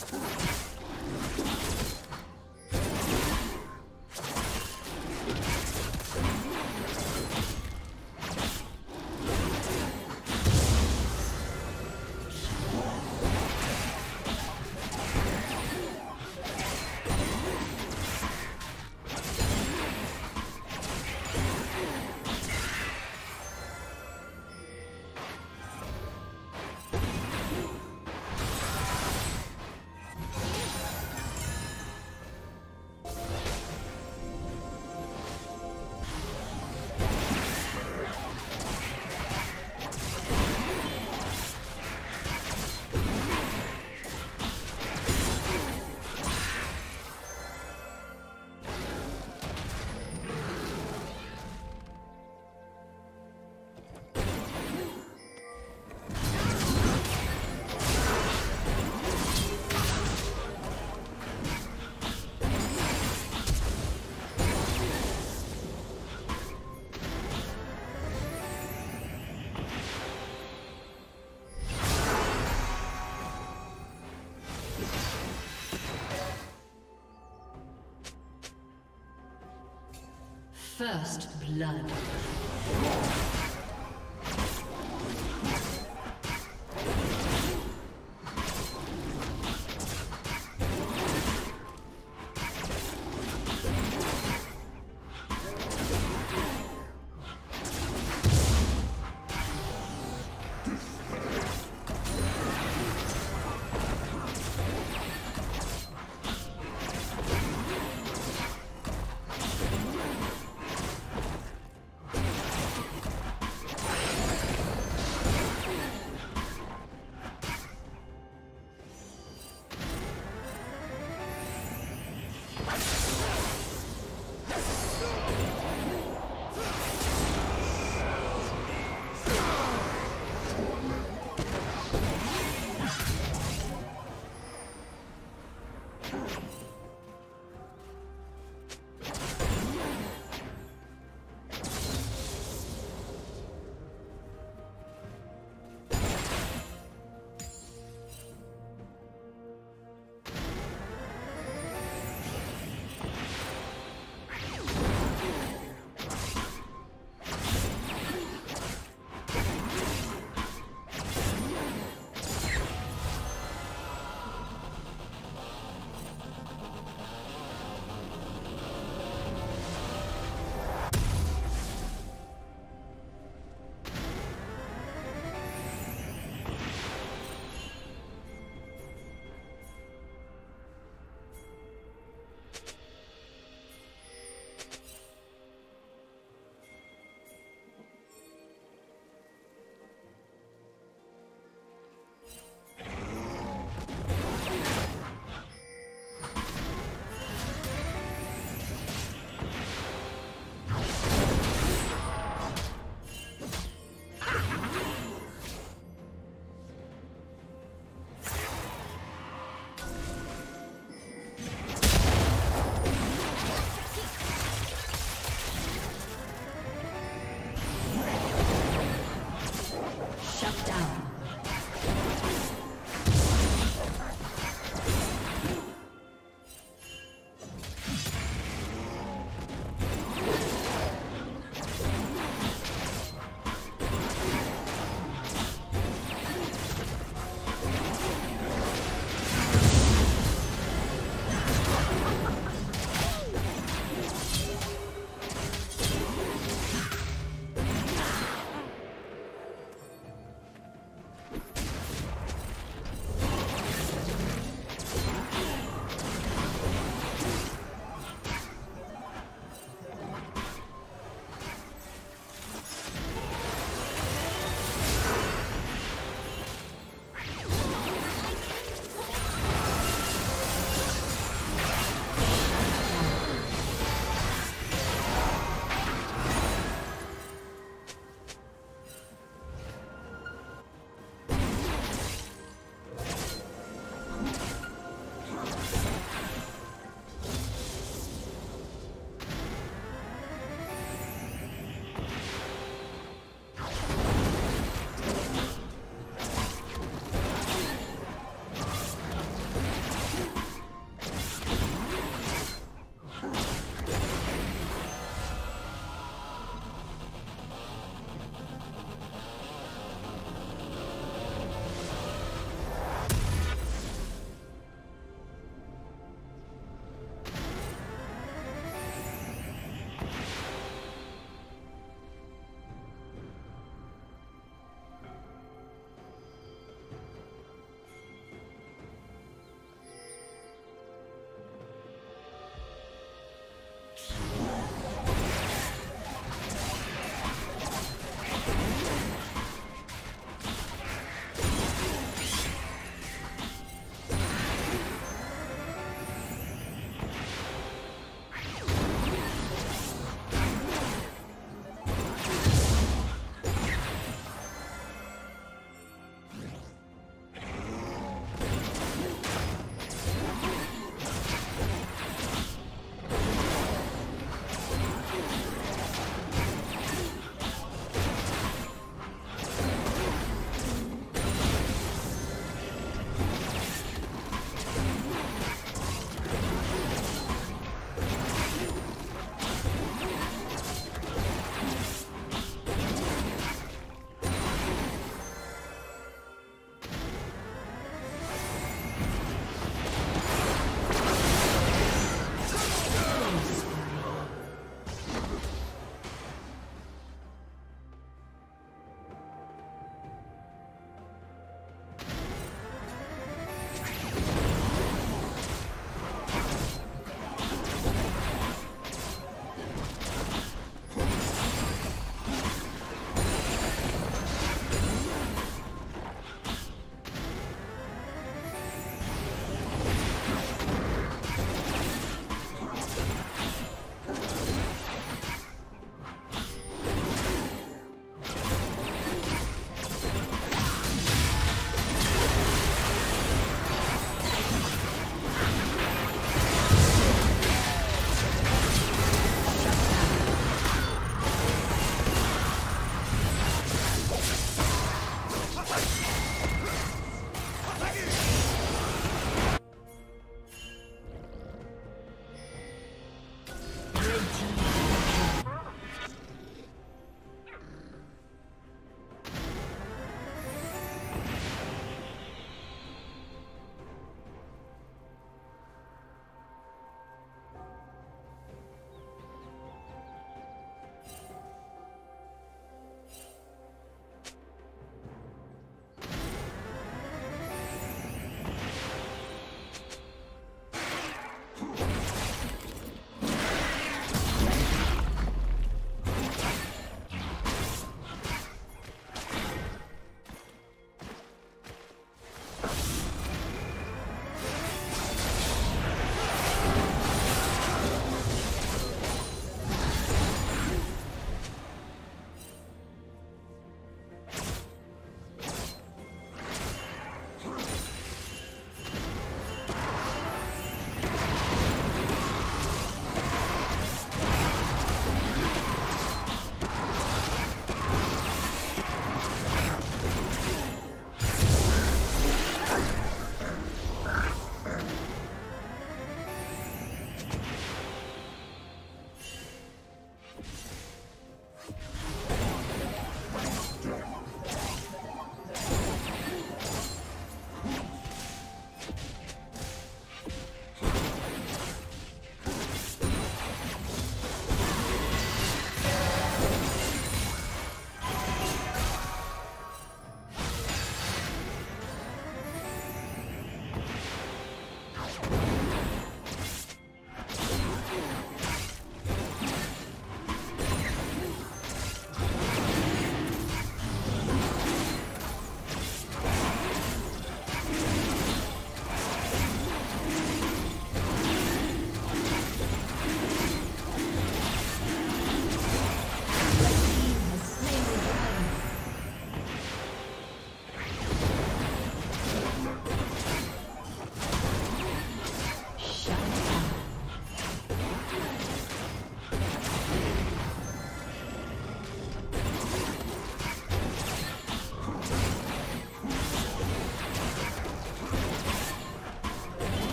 you First blood.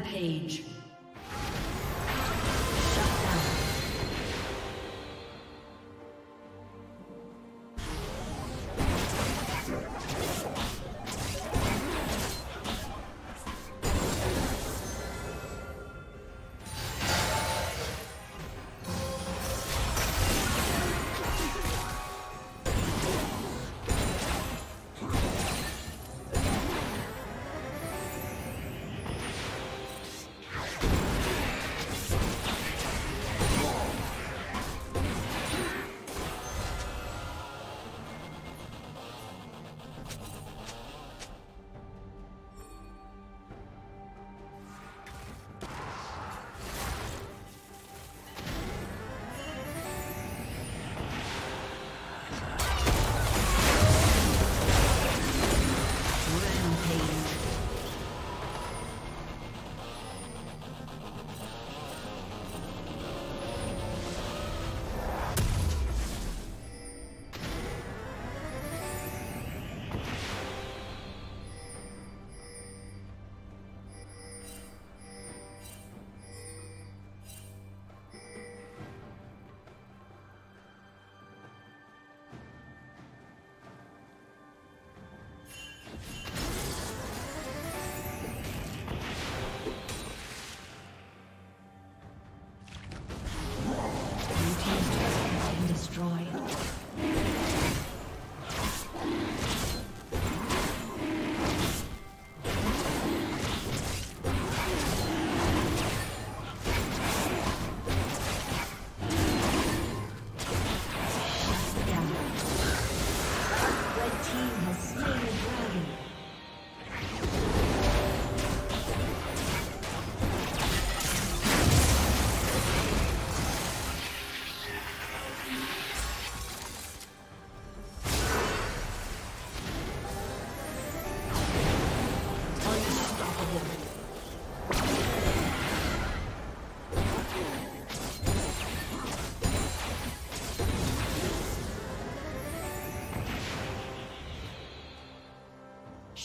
Rampage.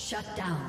Shut down.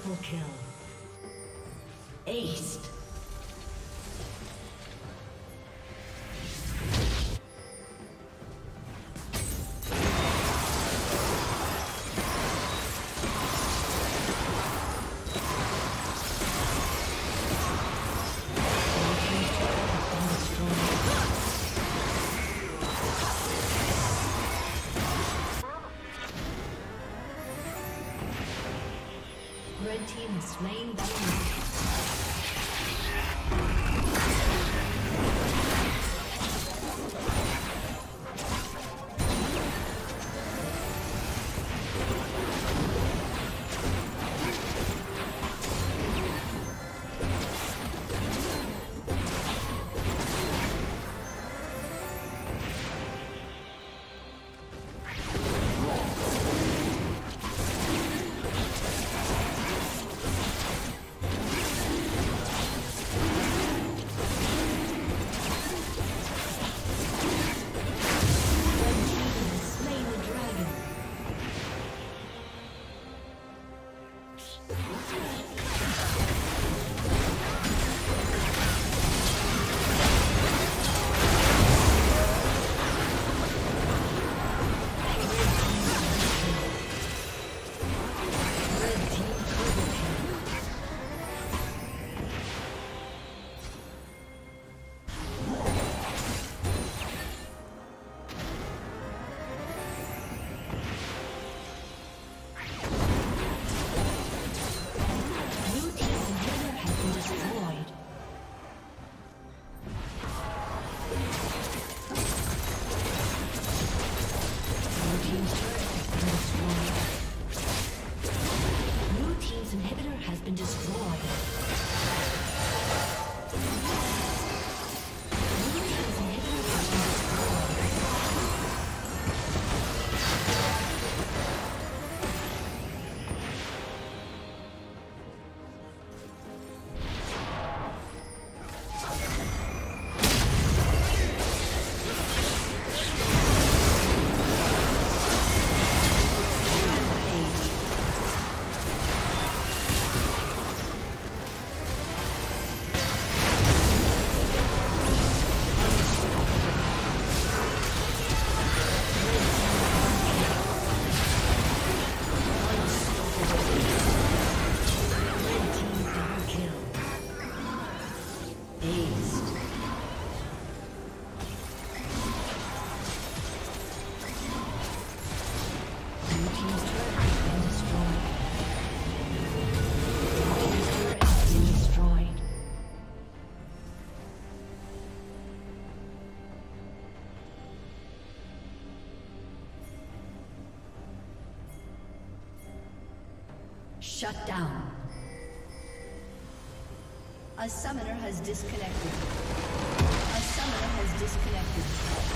Triple kill. Aced. Slain Shut down. A summoner has disconnected. A summoner has disconnected.